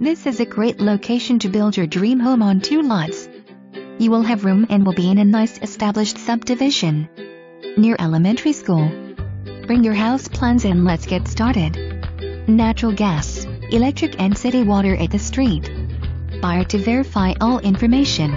This is a great location to build your dream home on two lots. You will have room and will be in a nice established subdivision. Near elementary school. Bring your house plans and let's get started. Natural gas, electric and city water at the street. Buyer to verify all information.